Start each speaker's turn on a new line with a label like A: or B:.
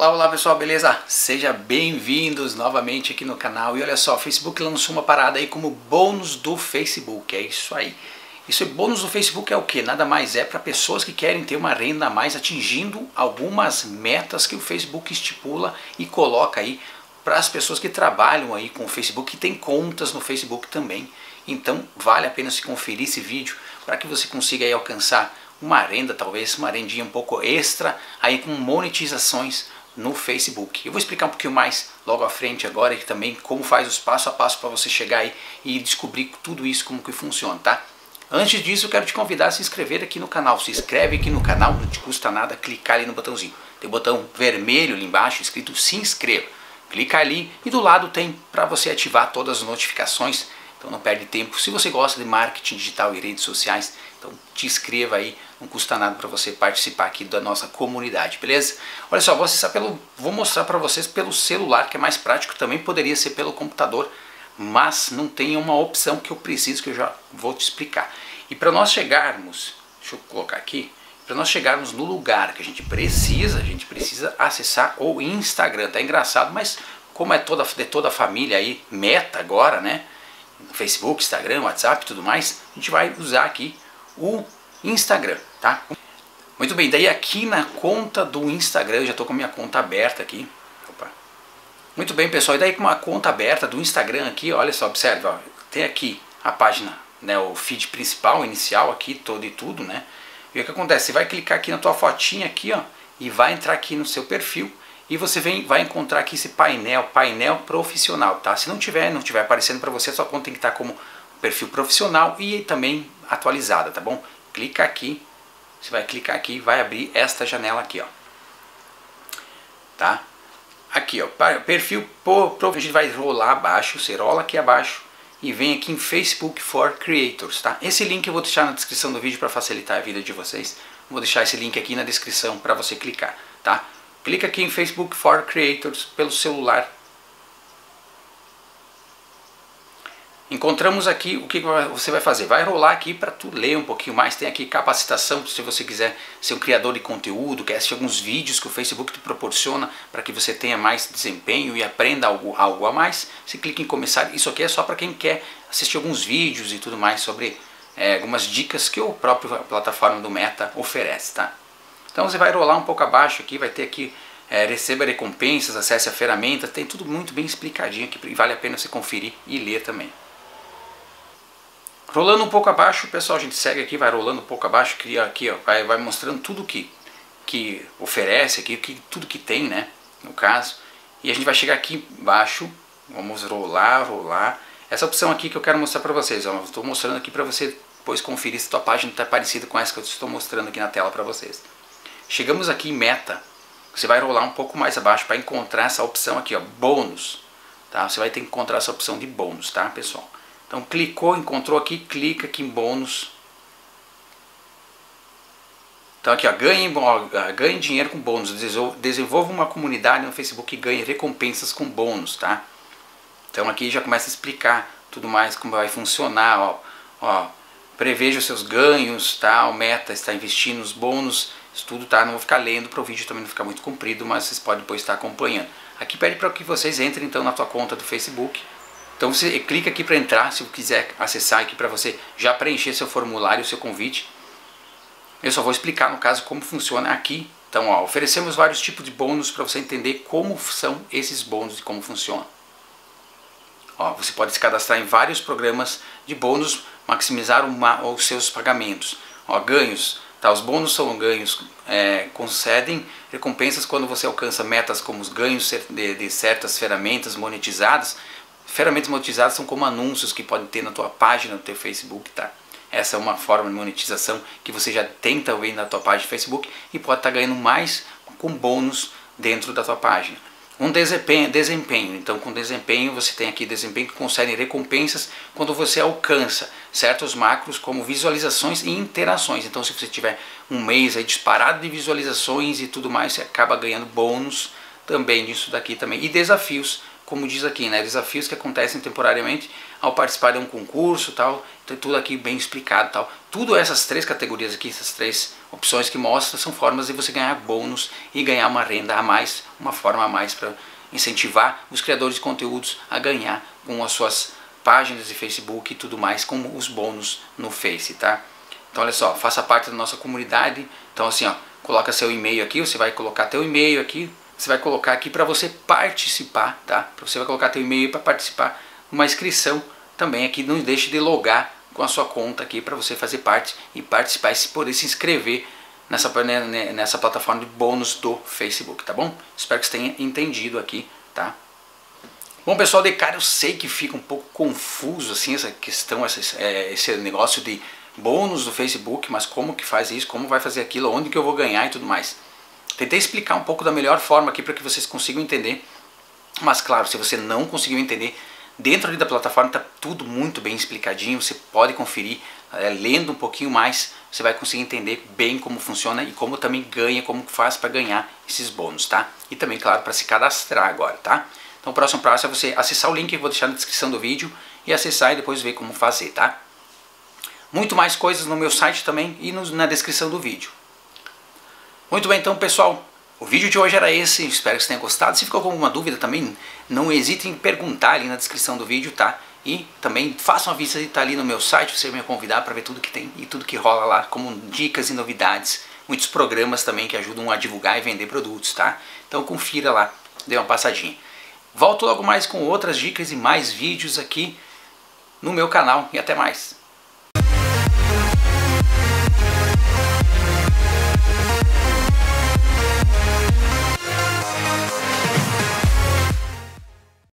A: Olá, olá pessoal, beleza? Sejam bem-vindos novamente aqui no canal. E olha só, o Facebook lançou uma parada aí como bônus do Facebook, é isso aí. Isso é bônus do Facebook é o que? Nada mais é para pessoas que querem ter uma renda a mais atingindo algumas metas que o Facebook estipula e coloca aí para as pessoas que trabalham aí com o Facebook, que tem contas no Facebook também. Então vale a pena se conferir esse vídeo para que você consiga aí alcançar uma renda, talvez uma rendinha um pouco extra aí com monetizações no Facebook. Eu vou explicar um pouquinho mais logo à frente agora e também como faz os passo a passo para você chegar aí e descobrir tudo isso como que funciona, tá? Antes disso, eu quero te convidar a se inscrever aqui no canal. Se inscreve aqui no canal, não te custa nada clicar ali no botãozinho. Tem um botão vermelho ali embaixo escrito se inscreva. Clica ali e do lado tem para você ativar todas as notificações. Então não perde tempo. Se você gosta de marketing digital e redes sociais, então te inscreva aí, não custa nada para você participar aqui da nossa comunidade, beleza? Olha só, vou pelo, vou mostrar para vocês pelo celular, que é mais prático, também poderia ser pelo computador, mas não tem uma opção que eu preciso que eu já vou te explicar. E para nós chegarmos, deixa eu colocar aqui, para nós chegarmos no lugar que a gente precisa, a gente precisa acessar o Instagram. Tá engraçado, mas como é toda de toda a família aí, meta agora, né? Facebook, Instagram, WhatsApp, tudo mais, a gente vai usar aqui o Instagram, tá? Muito bem, daí aqui na conta do Instagram, eu já estou com a minha conta aberta aqui. Opa. Muito bem, pessoal, e daí com uma conta aberta do Instagram aqui, olha só, observe, ó, tem aqui a página, né, o feed principal, inicial aqui, todo e tudo, né? E o que acontece? Você vai clicar aqui na tua fotinha aqui, ó, e vai entrar aqui no seu perfil e você vem, vai encontrar aqui esse painel, painel profissional, tá? Se não tiver, não tiver aparecendo para você, sua conta tem que estar como perfil profissional e também atualizada, tá bom? Clica aqui, você vai clicar aqui e vai abrir esta janela aqui, ó. Tá? Aqui, ó, perfil a gente vai rolar abaixo, você rola aqui abaixo e vem aqui em Facebook for Creators, tá? Esse link eu vou deixar na descrição do vídeo para facilitar a vida de vocês. Vou deixar esse link aqui na descrição para você clicar, tá? Clica aqui em Facebook for Creators pelo celular Encontramos aqui o que você vai fazer. Vai rolar aqui para tu ler um pouquinho mais. Tem aqui capacitação se você quiser ser um criador de conteúdo, quer assistir alguns vídeos que o Facebook te proporciona para que você tenha mais desempenho e aprenda algo, algo a mais. Você clica em começar. Isso aqui é só para quem quer assistir alguns vídeos e tudo mais sobre é, algumas dicas que o próprio plataforma do Meta oferece, tá? Então você vai rolar um pouco abaixo aqui, vai ter aqui é, receba recompensas, acesse a ferramenta, tem tudo muito bem explicadinho aqui, vale a pena você conferir e ler também. Rolando um pouco abaixo, pessoal, a gente segue aqui, vai rolando um pouco abaixo, cria aqui, ó, vai, vai mostrando tudo que, que oferece aqui, que, tudo que tem, né, no caso. E a gente vai chegar aqui embaixo, vamos rolar, rolar. Essa opção aqui que eu quero mostrar para vocês, ó, estou mostrando aqui para você depois conferir se tua página está parecida com essa que eu estou mostrando aqui na tela para vocês. Chegamos aqui em meta, você vai rolar um pouco mais abaixo para encontrar essa opção aqui, ó, bônus. Tá? Você vai ter que encontrar essa opção de bônus, tá, pessoal? Então clicou, encontrou aqui, clica aqui em bônus. Então aqui ó, ganhe, ó, ganhe dinheiro com bônus, desenvolva uma comunidade no Facebook e ganhe recompensas com bônus, tá? Então aqui já começa a explicar tudo mais como vai funcionar, ó, ó preveja os seus ganhos, tá? O meta está investindo nos bônus, isso tudo tá, não vou ficar lendo para o vídeo também não ficar muito comprido, mas vocês podem depois estar acompanhando. Aqui pede para que vocês entrem então na tua conta do Facebook, então você clica aqui para entrar, se quiser acessar aqui para você já preencher seu formulário, seu convite. Eu só vou explicar no caso como funciona aqui. Então ó, oferecemos vários tipos de bônus para você entender como são esses bônus e como funciona. Ó, você pode se cadastrar em vários programas de bônus, maximizar uma, os seus pagamentos. Ó, ganhos, tá, os bônus são ganhos, é, concedem recompensas quando você alcança metas como os ganhos de, de certas ferramentas monetizadas Ferramentas monetizadas são como anúncios que podem ter na tua página do teu Facebook, tá? Essa é uma forma de monetização que você já tem também na tua página de Facebook e pode estar tá ganhando mais com bônus dentro da tua página. Um desempenho, desempenho, então com desempenho você tem aqui desempenho que concede recompensas quando você alcança certos macros como visualizações e interações. Então se você tiver um mês aí disparado de visualizações e tudo mais, você acaba ganhando bônus também nisso daqui também. E desafios como diz aqui, né, desafios que acontecem temporariamente ao participar de um concurso, tal. Então tudo aqui bem explicado, tal. Tudo essas três categorias aqui, essas três opções que mostram são formas de você ganhar bônus e ganhar uma renda a mais, uma forma a mais para incentivar os criadores de conteúdos a ganhar com as suas páginas de Facebook e tudo mais, com os bônus no Face, tá? Então olha só, faça parte da nossa comunidade. Então assim, ó, coloca seu e-mail aqui, você vai colocar teu e-mail aqui, você vai colocar aqui para você participar, tá? Você vai colocar teu e-mail para participar uma inscrição também aqui, não deixe de logar com a sua conta aqui para você fazer parte e participar e poder se inscrever nessa, né, né, nessa plataforma de bônus do Facebook, tá bom? Espero que você tenha entendido aqui, tá? Bom pessoal, de cara eu sei que fica um pouco confuso assim essa questão, essa, é, esse negócio de bônus do Facebook, mas como que faz isso, como vai fazer aquilo, onde que eu vou ganhar e tudo mais. Tentei explicar um pouco da melhor forma aqui para que vocês consigam entender, mas claro, se você não conseguiu entender, dentro da plataforma está tudo muito bem explicadinho, você pode conferir, é, lendo um pouquinho mais, você vai conseguir entender bem como funciona e como também ganha, como faz para ganhar esses bônus, tá? E também, claro, para se cadastrar agora, tá? Então o próximo passo é você acessar o link que eu vou deixar na descrição do vídeo e acessar e depois ver como fazer, tá? Muito mais coisas no meu site também e no, na descrição do vídeo. Muito bem, então pessoal, o vídeo de hoje era esse, espero que você tenha gostado. Se ficou com alguma dúvida também, não hesite em perguntar ali na descrição do vídeo, tá? E também faça uma visita ali no meu site, você me convidar para ver tudo que tem e tudo que rola lá, como dicas e novidades. Muitos programas também que ajudam a divulgar e vender produtos, tá? Então confira lá, dê uma passadinha. Volto logo mais com outras dicas e mais vídeos aqui no meu canal e até mais.